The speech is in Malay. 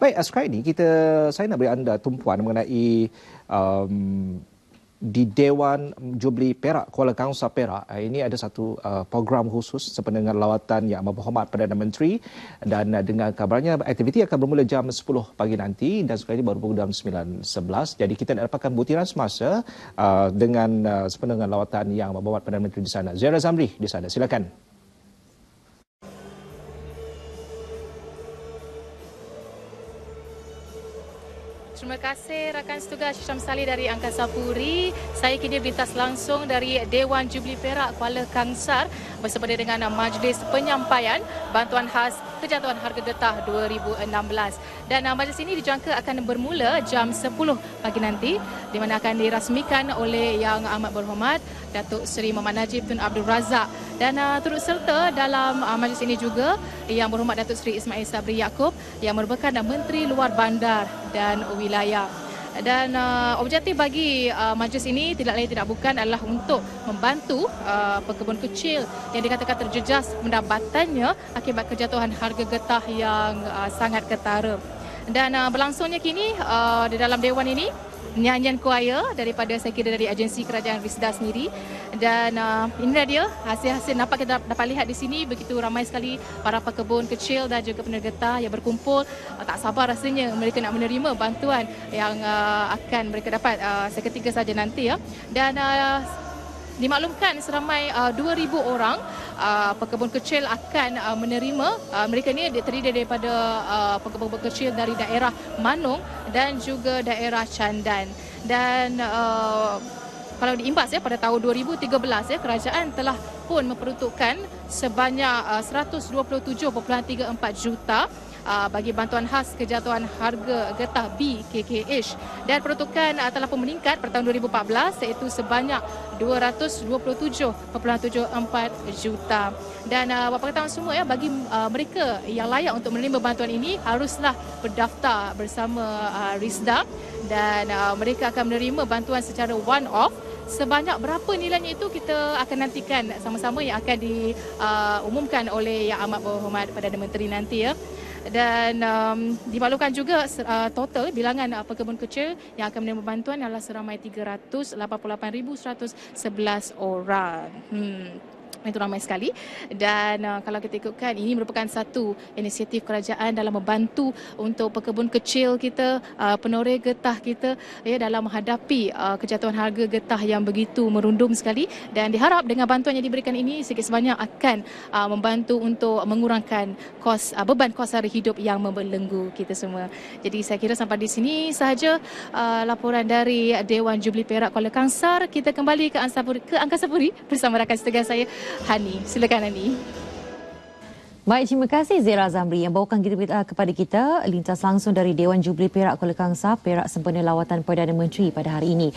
Baik, sekarang ini kita saya nak beri anda tumpuan mengenai um, di Dewan Jubli Perak Kuala Kangsar Perak. Eh, ini ada satu uh, program khusus sependengar lawatan Yang Berhormat Perdana Menteri dan uh, dengan kabarnya aktiviti akan bermula jam 10 pagi nanti dan sekarang ini baru pukul jam 9.11 jadi kita nak dapatkan butiran semasa uh, dengan uh, sependengar lawatan Yang Berhormat Perdana Menteri di sana. Zara Zamri di sana silakan Terima kasih rakan setugas Syam Salih dari Angkasa Puri. Saya kini berlintas langsung dari Dewan Jubli Perak Kuala Kangsar bersempena dengan Majlis Penyampaian Bantuan Khas Kejatuhan Harga Getah 2016. Dan uh, majlis ini dijangka akan bermula jam 10 pagi nanti di mana akan dirasmikan oleh Yang Amat Berhormat Datuk Seri Muhammad Najib Tun Abdul Razak. Dan uh, turut serta dalam uh, majlis ini juga Yang Berhormat Datuk Seri Ismail Sabri Yaakob yang merupakan Menteri Luar Bandar dan wilayah. Dan uh, objektif bagi uh, majlis ini tidak lain tidak bukan adalah untuk membantu uh, pekebun kecil yang dikatakan terjejas pendapatannya akibat kejatuhan harga getah yang uh, sangat ketara. Dan uh, berlangsungnya kini uh, di dalam dewan ini nyanyian choir daripada kira dari agensi kerajaan Risda sendiri. Dan uh, inilah dia hasil-hasil nampak kita dapat lihat di sini begitu ramai sekali para pekebun kecil dan juga penergeta yang berkumpul. Uh, tak sabar rasanya mereka nak menerima bantuan yang uh, akan mereka dapat uh, seketika saja nanti ya. Dan uh, dimaklumkan seramai uh, 2000 orang uh, pekebun kecil akan uh, menerima uh, mereka ini terdiri daripada uh, pekebun kecil dari daerah Manung dan juga daerah Candan. Dan uh, kalau diimbas ya pada tahun 2013 ya kerajaan telah pun memperuntukkan sebanyak uh, 127.34 juta uh, bagi bantuan khas kejatuhan harga getah BKKH dan peruntukan uh, telah pun meningkat pada tahun 2014 iaitu sebanyak 227.74 juta. Dan uh, bapa ketahuan semua ya bagi uh, mereka yang layak untuk menerima bantuan ini haruslah berdaftar bersama uh, RISDA. Dan uh, mereka akan menerima bantuan secara one off sebanyak berapa nilainya itu kita akan nantikan sama-sama yang akan diumumkan uh, oleh Yang Amat Berhormat Perdana Menteri nanti ya dan um, dimaklumkan juga uh, total bilangan uh, pekebun kecil yang akan menerima bantuan adalah seramai 388,111 orang. Hmm itu ramai sekali dan uh, kalau kita ikutkan ini merupakan satu inisiatif kerajaan dalam membantu untuk pekebun kecil kita uh, penoreh getah kita ya dalam menghadapi uh, kejatuhan harga getah yang begitu merundum sekali dan diharap dengan bantuan yang diberikan ini sikit sebanyak akan uh, membantu untuk mengurangkan kos uh, beban kos hari hidup yang membelenggu kita semua. Jadi saya kira sampai di sini sahaja uh, laporan dari Dewan Jubli Perak Kuala Kangsar. Kita kembali ke Ansapuri ke Angkasapuri bersama rakan setegar saya Hani. Silakan Hani. Baik, terima kasih Zera Zamri yang bawakan kita kepada kita lintas langsung dari Dewan Jubli Perak Kuala Kangsar, Perak sempena lawatan Perdana Menteri pada hari ini.